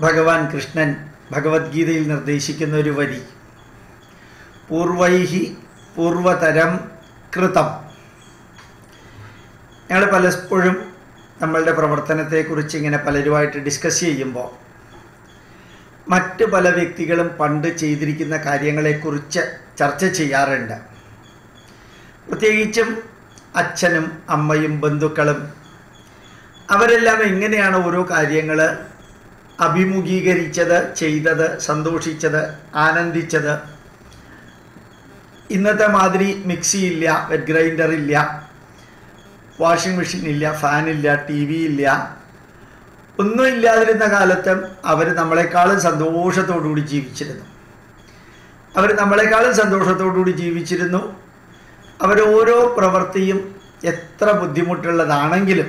ഭഗവാൻ കൃഷ്ണൻ ഭഗവത്ഗീതയിൽ നിർദ്ദേശിക്കുന്ന ഒരു വരി. പൂർവൈഹി പൂർവതരം കൃതം. ഞങ്ങൾ പലപ്പോഴും നമ്മളുടെ പ്രവർത്തനത്തെക്കുറിച്ച് ഇങ്ങനെ പലരുമായിട്ട് ഡിസ്കസ് ചെയ്യുമ്പോൾ മറ്റ് പല വ്യക്തികളും പണ്ട് ചെയ്തിരിക്കുന്ന കാര്യങ്ങളെക്കുറിച്ച് ചർച്ച ചെയ്യാറുണ്ട്. പ്രത്യേകിച്ചും അച്ഛനും അമ്മയും ബന്ധുക്കളും അവരെല്ലാം എങ്ങനെയാണ് ഓരോ കാര്യങ്ങൾ അഭിമുഖീകരിച്ചത് ചെയ്തത് സന്തോഷിച്ചത് ആനന്ദിച്ചത്. ഇന്നത്തെ മാതിരി മിക്സി ഇല്ല ഗ്രൈൻഡർ ഇല്ല വാഷിംഗ് മെഷീൻ ഇല്ല ഫാനില്ല ടി വി ഇല്ല ഒന്നും ഇല്ലാതിരുന്ന കാലത്തും അവർ നമ്മളെക്കാളും സന്തോഷത്തോടുകൂടി ജീവിച്ചിരുന്നു. അവർ നമ്മളെക്കാളും സന്തോഷത്തോടുകൂടി ജീവിച്ചിരുന്നു. അവരോരോ പ്രവൃത്തിയും എത്ര ബുദ്ധിമുട്ടുള്ളതാണെങ്കിലും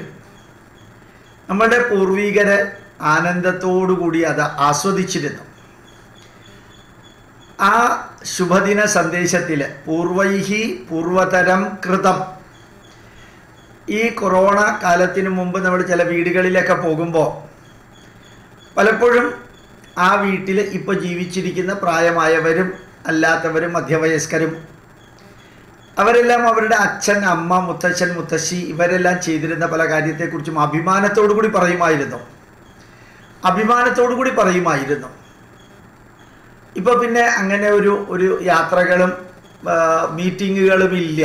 നമ്മുടെ പൂർവികര് ആനന്ദത്തോടുകൂടി അത് ആസ്വദിച്ചിരുന്നു. ആ ശുഭദിന സന്ദേശത്തിൽ പൂർവൈഹി പൂർവതരം കൃതം. ഈ കൊറോണ കാലത്തിന് മുമ്പ് നമ്മൾ ചില വീടുകളിലൊക്കെ പോകുമ്പോൾ പലപ്പോഴും ആ വീട്ടിൽ ഇപ്പോൾ ജീവിച്ചിരിക്കുന്ന പ്രായമായവരും അല്ലാത്തവരും മധ്യവയസ്കരും അവരെല്ലാം അവരുടെ അച്ഛൻ അമ്മ മുത്തച്ഛൻ മുത്തശ്ശി ഇവരെല്ലാം ചെയ്തിരുന്ന പല കാര്യത്തെക്കുറിച്ചും അഭിമാനത്തോടു കൂടി പറയുമായിരുന്നു. അഭിമാനത്തോടു കൂടി പറയുമായിരുന്നു. ഇപ്പോൾ പിന്നെ അങ്ങനെ ഒരു ഒരു യാത്രകളും മീറ്റിങ്ങുകളും ഇല്ല.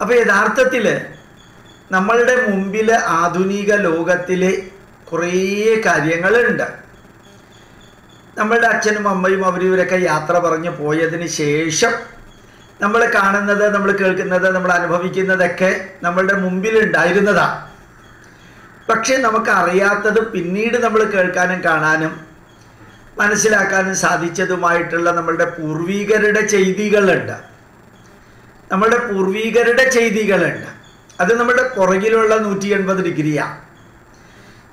അപ്പോൾ യഥാർത്ഥത്തിൽ നമ്മളുടെ മുമ്പിൽ ആധുനിക ലോകത്തിലെ കുറേ കാര്യങ്ങളുണ്ട്. നമ്മളുടെ അച്ഛനും അമ്മയും അവരും ഇവരൊക്കെ യാത്ര പറഞ്ഞു പോയതിന് ശേഷം നമ്മൾ കാണുന്നത് നമ്മൾ കേൾക്കുന്നത് നമ്മൾ അനുഭവിക്കുന്നതൊക്കെ നമ്മളുടെ മുമ്പിൽ ഉണ്ടായിരുന്നതാണ് പക്ഷെ നമുക്ക് അറിയാത്തത് പിന്നീട് നമ്മൾ കേൾക്കാനും കാണാനും മനസ്സിലാക്കാനും സാധിച്ചതുമായിട്ടുള്ള നമ്മളുടെ പൂർവീകരുടെ ചെയ്തികളുണ്ട്. നമ്മളുടെ പൂർവീകരുടെ ചെയ്തികളുണ്ട്. അത് നമ്മുടെ പുറകിലുള്ള നൂറ്റി എൺപത് ഡിഗ്രിയാണ്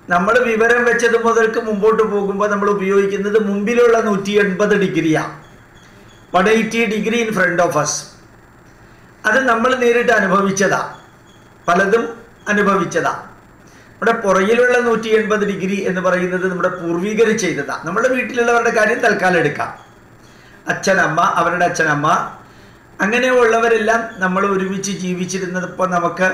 നമ്മൾ വിവരം വെച്ചത് മുതൽക്ക് മുമ്പോട്ട് പോകുമ്പോൾ നമ്മൾ ഉപയോഗിക്കുന്നത് മുമ്പിലുള്ള നൂറ്റി എൺപത് ഡിഗ്രിയാണ് one eighty degree in front of us അത് നമ്മൾ നേരിട്ട് അനുഭവിച്ചതാ. പലതും അനുഭവിച്ചതാ. നമ്മുടെ പുറകിലുള്ള നൂറ്റി എൺപത് ഡിഗ്രി എന്ന് പറയുന്നത് നമ്മുടെ പൂർവികർ ചെയ്തതാ. നമ്മുടെ വീട്ടിലുള്ളവരുടെ കാര്യം തൽക്കാലം എടുക്കാം. അച്ഛനമ്മ അവരുടെ അച്ഛനമ്മ അങ്ങനെയുള്ളവരെല്ലാം നമ്മൾ ഒരുമിച്ച് ജീവിച്ചിരുന്നപ്പോൾ നമുക്ക്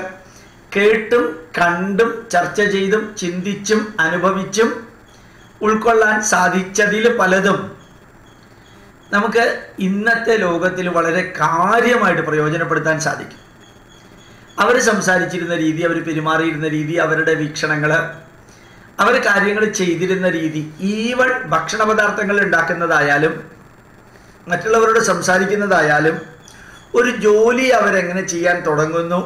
കേട്ടും കണ്ടും ചർച്ച ചെയ്തും ചിന്തിച്ചും അനുഭവിച്ചും ഉൾക്കൊള്ളാൻ സാധിച്ചതിൽ പലതും നമുക്ക് ഇന്നത്തെ ലോകത്തിൽ വളരെ കാര്യമായിട്ട് പ്രയോജനപ്പെടുത്താൻ സാധിക്കും. അവർ സംസാരിച്ചിരുന്ന രീതി അവർ പെരുമാറിയിരുന്ന രീതി അവരുടെ വീക്ഷണങ്ങൾ അവർ കാര്യങ്ങൾ ചെയ്തിരുന്ന രീതി ഈവൾ ഭക്ഷണ പദാർത്ഥങ്ങൾ ഉണ്ടാക്കുന്നതായാലും മറ്റുള്ളവരോട് സംസാരിക്കുന്നതായാലും ഒരു ജോലി അവരെങ്ങനെ ചെയ്യാൻ തുടങ്ങുന്നു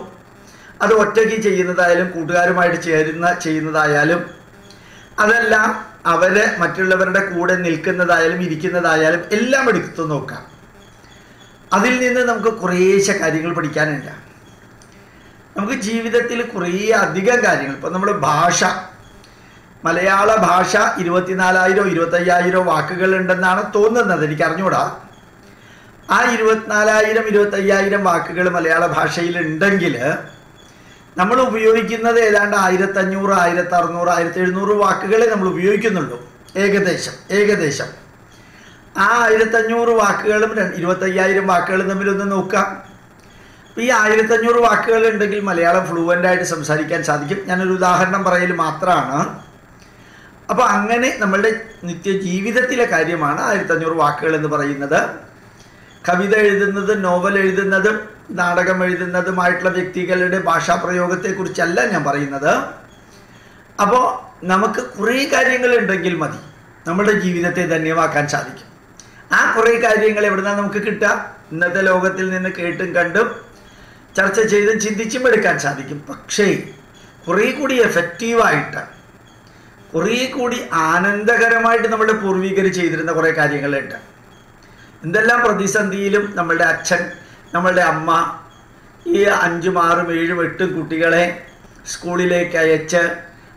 അത് ഒറ്റയ്ക്ക് ചെയ്യുന്നതായാലും കൂട്ടുകാരുമായിട്ട് ചേരുന്ന ചെയ്യുന്നതായാലും അതെല്ലാം അവർ മറ്റുള്ളവരുടെ കൂടെ നിൽക്കുന്നതായാലും ഇരിക്കുന്നതായാലും എല്ലാം എടുത്തു നോക്കാം. അതിൽ നിന്ന് നമുക്ക് കുറേശ്ശെ കാര്യങ്ങൾ പഠിക്കാനുണ്ട് നമുക്ക് ജീവിതത്തിൽ കുറേ അധികം കാര്യങ്ങൾ. ഇപ്പം നമ്മൾ ഭാഷ. മലയാള ഭാഷ ഇരുപത്തിനാലായിരോ ഇരുപത്തയ്യായിരോ വാക്കുകൾ ഉണ്ടെന്നാണ് തോന്നുന്നത്. എനിക്ക് അറിഞ്ഞൂടാ. ആ ഇരുപത്തിനാലായിരം ഇരുപത്തയ്യായിരം വാക്കുകൾ മലയാള ഭാഷയിൽ ഉണ്ടെങ്കിൽ നമ്മൾ ഉപയോഗിക്കുന്നത് ഏതാണ്ട് ആയിരത്തഞ്ഞൂറ് ആയിരത്തി അറുന്നൂറ് ആയിരത്തി എഴുന്നൂറ് വാക്കുകളെ നമ്മൾ ഉപയോഗിക്കുന്നുള്ളൂ. ഏകദേശം ഏകദേശം. ആ ആയിരത്തഞ്ഞൂറ് വാക്കുകളും ഇരുപത്തയ്യായിരം വാക്കുകളും തമ്മിലൊന്ന് നോക്കാം. ഈ ആയിരത്തഞ്ഞൂറ് വാക്കുകൾ ഉണ്ടെങ്കിൽ മലയാളം ഫ്ലുവന്റ് ആയിട്ട് സംസാരിക്കാൻ സാധിക്കും. ഞാനൊരു ഉദാഹരണം പറയൽ മാത്രമാണ്. അപ്പോൾ അങ്ങനെ നമ്മളുടെ നിത്യജീവിതത്തിലെ കാര്യമാണ് ആയിരത്തഞ്ഞൂറ് വാക്കുകൾ എന്ന് പറയുന്നത്. കവിത എഴുതുന്നതും നോവൽ എഴുതുന്നതും നാടകം എഴുതുന്നതുമായിട്ടുള്ള വ്യക്തികളുടെ ഭാഷാ പ്രയോഗത്തെക്കുറിച്ചല്ല ഞാൻ പറയുന്നത്. അപ്പോൾ നമുക്ക് കുറേ കാര്യങ്ങൾ ഉണ്ടെങ്കിൽ മതി. നമ്മുടെ ജീവിതത്തെ ധന്യമാക്കാൻ സാധിക്കും. ആ കുറേ കാര്യങ്ങൾ എവിടുന്നാണ് നമുക്ക് കിട്ടുക? ഇന്നത്തെ ലോകത്തിൽ നിന്ന് കേട്ടും കണ്ടും ചർച്ച ചെയ്തും ചിന്തിച്ചും എടുക്കാൻ സാധിക്കും. പക്ഷേ കുറേ കൂടി എഫക്റ്റീവായിട്ട് കുറേ കൂടി ആനന്ദകരമായിട്ട് നമ്മുടെ പൂർവികർ ചെയ്തിരുന്ന കുറേ കാര്യങ്ങളുണ്ട്. എന്തെല്ലാം പ്രതിസന്ധിയിലും നമ്മളുടെ അച്ഛൻ നമ്മളുടെ അമ്മ ഈ അഞ്ചും ആറും ഏഴും എട്ടും കുട്ടികളെ സ്കൂളിലേക്ക് അയച്ച്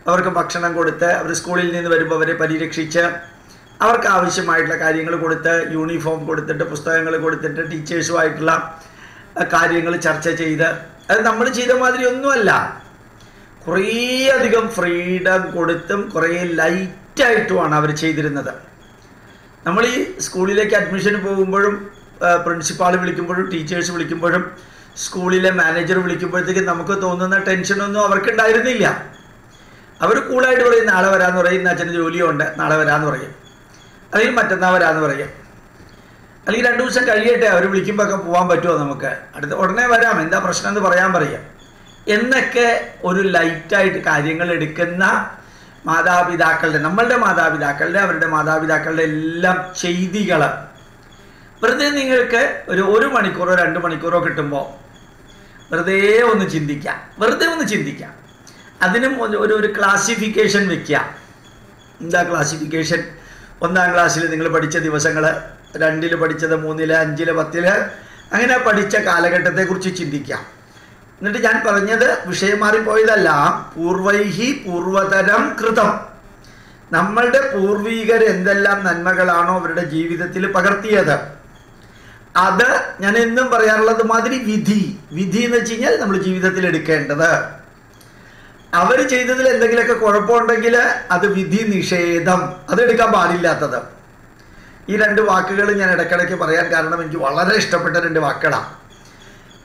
അവർക്ക് ഭക്ഷണം കൊടുത്ത് അവർ സ്കൂളിൽ നിന്ന് വരുമ്പോൾ അവരെ പരിരക്ഷിച്ച് അവർക്ക് ആവശ്യമായിട്ടുള്ള കാര്യങ്ങൾ കൊടുത്ത് യൂണിഫോം കൊടുത്തിട്ട് പുസ്തകങ്ങൾ കൊടുത്തിട്ട് ടീച്ചേഴ്സുമായിട്ടുള്ള കാര്യങ്ങൾ ചർച്ച ചെയ്ത് അത് നമ്മൾ ചെയ്ത മാതിരി ഒന്നുമല്ല. കുറേ അധികം ഫ്രീഡം കൊടുത്തും കുറേ ലൈറ്റ് ലൈറ്റായിട്ടുമാണ് അവർ ചെയ്തിരുന്നത്. നമ്മൾ ഈ സ്കൂളിലേക്ക് അഡ്മിഷന് പോകുമ്പോഴും പ്രിൻസിപ്പാൾ വിളിക്കുമ്പോഴും ടീച്ചേഴ്സ് വിളിക്കുമ്പോഴും സ്കൂളിലെ മാനേജർ വിളിക്കുമ്പോഴത്തേക്കും നമുക്ക് തോന്നുന്ന ടെൻഷനൊന്നും അവർക്കുണ്ടായിരുന്നില്ല. അവർ കൂളായിട്ട് പറയും നാളെ വരാമെന്ന് പറയും അച്ഛന് ജോലിയുണ്ട് നാളെ വരാമെന്ന് പറയും. അല്ലെങ്കിൽ മറ്റന്നാൾ വരാമെന്ന് പറയും. അല്ലെങ്കിൽ രണ്ട് ദിവസം കഴിയട്ടെ അവർ വിളിക്കുമ്പോൾ ഒക്കെ പോകാൻ പറ്റുമോ നമുക്ക്? അടുത്ത ഉടനെ വരാം എന്താ പ്രശ്നം എന്ന് പറയാൻ പറയാം. എന്നൊക്കെ ഒരു ലൈറ്റായിട്ട് കാര്യങ്ങൾ എടുക്കുന്ന മാതാപിതാക്കളുടെ നമ്മളുടെ മാതാപിതാക്കളുടെ അവരുടെ മാതാപിതാക്കളുടെ എല്ലാം ചെയ്തികൾ. വെറുതെ നിങ്ങൾക്ക് ഒരു ഒരു മണിക്കൂറോ രണ്ട് മണിക്കൂറോ കിട്ടുമ്പോൾ വെറുതെ ഒന്ന് ചിന്തിക്കാം വെറുതെ ഒന്ന് ചിന്തിക്കാം അതിനും ഒരു ഒരു ക്ലാസിഫിക്കേഷൻ വെക്കുക. എന്താ ക്ലാസിഫിക്കേഷൻ ഒന്നാം ക്ലാസ്സിൽ നിങ്ങൾ പഠിച്ച ദിവസങ്ങൾ രണ്ടിൽ പഠിച്ചത് മൂന്നിൽ അഞ്ചിൽ പത്തിൽ അങ്ങനെ പഠിച്ച കാലഘട്ടത്തെക്കുറിച്ച് ചിന്തിക്കാം. എന്നിട്ട് ഞാൻ പറഞ്ഞത് വിഷയം മാറിപ്പോയതല്ല. പൂർവൈഹി പൂർവതരം കൃതം. നമ്മളുടെ പൂർവീകർ എന്തെല്ലാം നന്മകളാണോ അവരുടെ ജീവിതത്തിൽ പകർത്തിയത്. അത് ഞാൻ എന്നും പറയാറുള്ളത് മാതിരി വിധി. വിധി എന്ന് വെച്ച് കഴിഞ്ഞാൽ നമ്മൾ ജീവിതത്തിൽ എടുക്കേണ്ടത്. അവർ ചെയ്തതിൽ എന്തെങ്കിലുമൊക്കെ കുഴപ്പമുണ്ടെങ്കിൽ അത് വിധി നിഷേധം. അതെടുക്കാൻ പാടില്ലാത്തത്. ഈ രണ്ട് വാക്കുകൾ ഞാൻ ഇടയ്ക്കിടയ്ക്ക് പറയാൻ കാരണം എനിക്ക് വളരെ ഇഷ്ടപ്പെട്ട രണ്ട് വാക്കുകളാണ്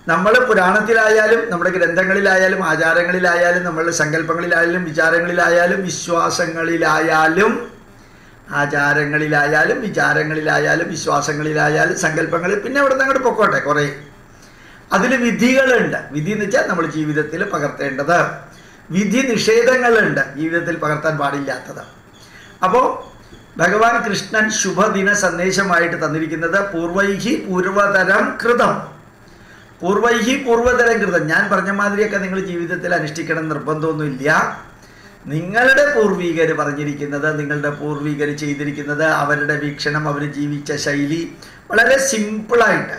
നമ്മൾ പുരാണത്തിലായാലും നമ്മുടെ ഗ്രന്ഥങ്ങളിലായാലും ആചാരങ്ങളിലായാലും നമ്മളുടെ സങ്കല്പങ്ങളിലായാലും വിചാരങ്ങളിലായാലും വിശ്വാസങ്ങളിലായാലും ആചാരങ്ങളിലായാലും വിചാരങ്ങളിലായാലും വിശ്വാസങ്ങളിലായാലും സങ്കല്പങ്ങളിൽ പിന്നെ അവിടെ നിന്ന് അങ്ങോട്ട് പൊക്കോട്ടെ കുറേ. അതിൽ വിധികളുണ്ട്. വിധി എന്ന് വെച്ചാൽ നമ്മൾ ജീവിതത്തിൽ പകർത്തേണ്ടത്. വിധി നിഷേധങ്ങളുണ്ട്. ജീവിതത്തിൽ പകർത്താൻ പാടില്ലാത്തത്. അപ്പോൾ ഭഗവാൻ കൃഷ്ണൻ ശുഭദിന സന്ദേശമായിട്ട് തന്നിരിക്കുന്നത് പൂർവൈഹി പൂർവതരം കൃതം. പൂർവൈഹി പൂർവതരം കൃതം. ഞാൻ പറഞ്ഞ മാതിരിയൊക്കെ നിങ്ങൾ ജീവിതത്തിൽ അനുഷ്ഠിക്കണം നിർബന്ധമൊന്നുമില്ല. നിങ്ങളുടെ പൂർവീകർ പറഞ്ഞിരിക്കുന്നത് നിങ്ങളുടെ പൂർവീകർ ചെയ്തിരിക്കുന്നത് അവരുടെ വീക്ഷണം അവർ ജീവിച്ച ശൈലി വളരെ സിമ്പിളായിട്ട്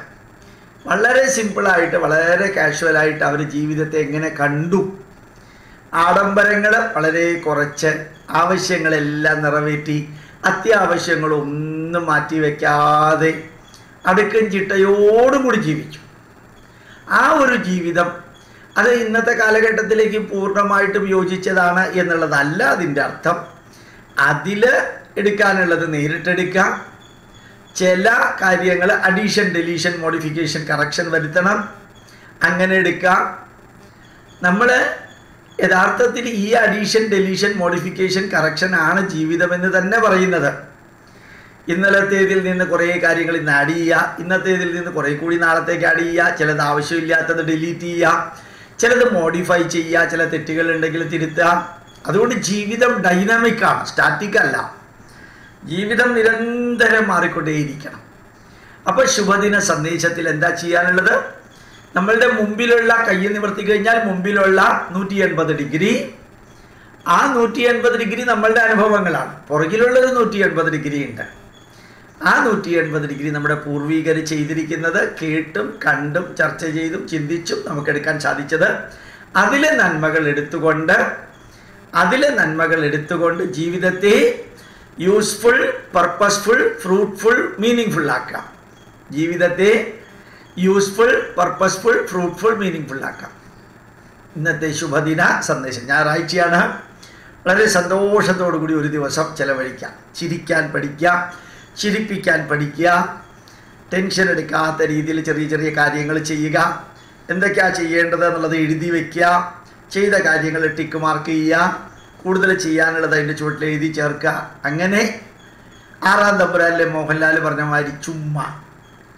വളരെ സിമ്പിളായിട്ട് വളരെ കാഷ്വലായിട്ട് അവർ ജീവിതത്തെ എങ്ങനെ കണ്ടു. ആഡംബരങ്ങൾ വളരെ കുറച്ച് ആവശ്യങ്ങളെല്ലാം നിറവേറ്റി അത്യാവശ്യങ്ങളൊന്നും മാറ്റി വയ്ക്കാതെ അടുക്കും ചിട്ടയോടും കൂടി ജീവിച്ചു ആ ഒരു ജീവിതം അത് ഇന്നത്തെ കാലഘട്ടത്തിലേക്ക് പൂർണമായിട്ടും യോജിച്ചതാണ് എന്നുള്ളതല്ല അതിന്റെ അർത്ഥം. അതിൽ എടുക്കാനുള്ളത് നേരിട്ടെടുക്കാം. ചില കാര്യങ്ങൾ അഡീഷൻ ഡെലീഷൻ മോഡിഫിക്കേഷൻ കറക്ഷൻ വരുത്തണം. അങ്ങനെ എടുക്കാം. നമ്മൾ യഥാർത്ഥത്തിൽ ഈ അഡീഷൻ ഡെലീഷൻ മോഡിഫിക്കേഷൻ കറക്ഷൻ ആണ് ജീവിതമെന്ന് തന്നെ പറയുന്നത്. ഇന്നലത്തേതിൽ നിന്ന് കുറേ കാര്യങ്ങൾ ഇന്ന് ആഡ് ചെയ്യുക ഇന്നത്തേതിൽ നിന്ന് കുറേ കൂടി നാളത്തേക്ക് ആഡ് ചെയ്യുക ചിലത് ആവശ്യമില്ലാത്തത് ഡിലീറ്റ് ചെയ്യുക ചിലത് മോഡിഫൈ ചെയ്യുക ചില തെറ്റുകൾ ഉണ്ടെങ്കിൽ തിരുത്തുക. അതുകൊണ്ട് ജീവിതം ഡൈനാമിക് ആണ് സ്റ്റാറ്റിക് അല്ല. ജീവിതം നിരന്തരം മാറിക്കൊണ്ടേയിരിക്കണം. അപ്പോൾ ശുഭദിന സന്ദേശത്തിൽ എന്താ ചെയ്യാനുള്ളത്? നമ്മളുടെ മുമ്പിലുള്ള കൈ നിവർത്തി കഴിഞ്ഞാൽ മുമ്പിലുള്ള നൂറ്റി എൺപത് ഡിഗ്രി. ആ നൂറ്റി എൺപത് ഡിഗ്രി നമ്മളുടെ അനുഭവങ്ങളാണ്. പുറകിലുള്ളത് നൂറ്റി എൺപത് ഡിഗ്രി ഉണ്ട്. ആ നൂറ്റി എൺപത് ഡിഗ്രി നമ്മുടെ പൂർവീകർ ചെയ്തിരിക്കുന്നത് കേട്ടും കണ്ടും ചർച്ച ചെയ്തും ചിന്തിച്ചും നമുക്കെടുക്കാൻ സാധിച്ചത് അതിലെ നന്മകൾ എടുത്തുകൊണ്ട് അതിലെ നന്മകൾ എടുത്തുകൊണ്ട് ജീവിതത്തെ useful purposeful fruitful meaningful ആക്കാം. ജീവിതത്തെ useful purposeful fruitful meaningful ആക്കാം. ഇന്നത്തെ ശുഭദിന സന്ദേശം. ഞായറാഴ്ചയാണ്. വളരെ സന്തോഷത്തോടു കൂടി ഒരു ദിവസം ചെലവഴിക്കാം. ചിരിക്കാൻ പഠിക്കുക ചിരിപ്പിക്കാൻ പഠിക്കുക ടെൻഷൻ എടുക്കാത്ത രീതിയിൽ ചെറിയ ചെറിയ കാര്യങ്ങൾ ചെയ്യുക. എന്തൊക്കെയാണ് ചെയ്യേണ്ടത് എന്നുള്ളത് എഴുതി വയ്ക്കുക ചെയ്ത കാര്യങ്ങൾ ടിക്ക് മാർക്ക് ചെയ്യുക. കൂടുതൽ ചെയ്യാനുള്ളത് അതിന്റെ ചുവട്ടിൽ എഴുതി ചേർക്കുക. അങ്ങനെ ആറാം തമ്പുരാനിലെ മോഹൻലാൽ പറഞ്ഞ മാതിരി ചുമ്മാ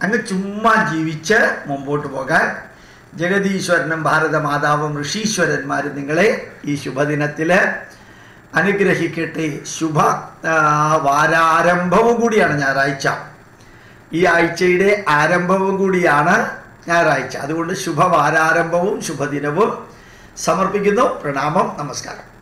അങ്ങ് ചുമ്മാ ജീവിച്ച് മുമ്പോട്ട് പോകാൻ. ജഗതീശ്വരനും ഭാരതമാതാവും ഋഷീശ്വരന്മാരും നിങ്ങളെ ഈ ശുഭദിനത്തിൽ അനുഗ്രഹിക്കട്ടെ. ശുഭ വാരാരംഭവും കൂടിയാണ് ഞായറാഴ്ച. ഈ ആഴ്ചയുടെ ആരംഭവും കൂടിയാണ് ഞായറാഴ്ച. അതുകൊണ്ട് ശുഭ വാരാരംഭവും ശുഭദിനവും സമർപ്പിക്കുന്നു. പ്രണാമം നമസ്കാരം.